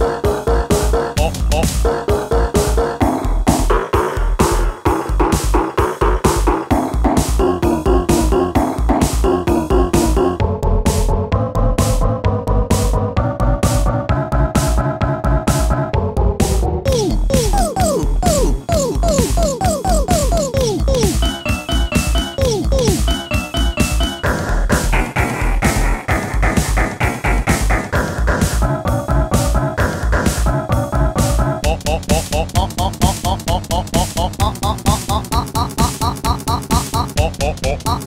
Bye. 好。